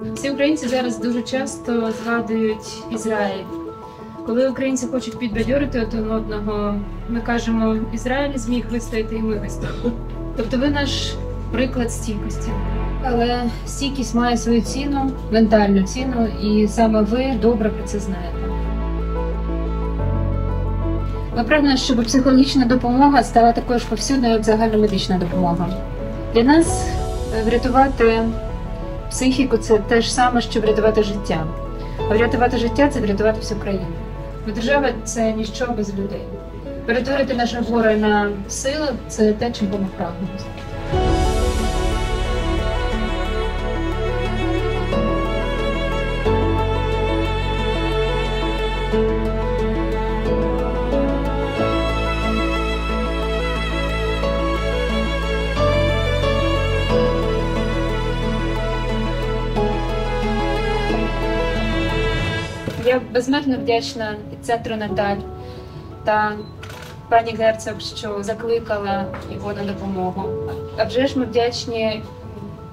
Всі українці зараз дуже часто згадують Ізраїль. Коли українці хочуть підбадьорити один одного, ми кажемо, Ізраїль зміг вистояти і ми вистоїмо. Тобто ви наш приклад стійкості. Але стійкість має свою ціну, ментальну ціну, і саме ви добре про це знаєте. Ми прагнемо, щоб психологічна допомога стала також повсюдною, як загальномедична допомога. Для нас врятувати психіку це те ж саме, що врятувати життя. А врятувати життя це врятувати всю країну. Бо держава це ніщо без людей. Перетворити наше горе на силу це те, чого ми прагнемо. Я безмежно вдячна центру Наталь та пані Герцог, що закликала його на допомогу. А вже ж ми вдячні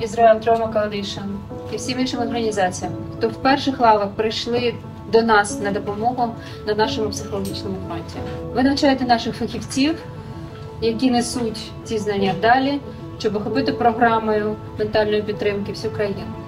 Israel Trauma Coalition і всім іншим організаціям, хто в перших лавах прийшли до нас на допомогу на нашому психологічному фронті. Ви навчаєте наших фахівців, які несуть ці знання далі, щоб охопити програмою ментальної підтримки всю країну.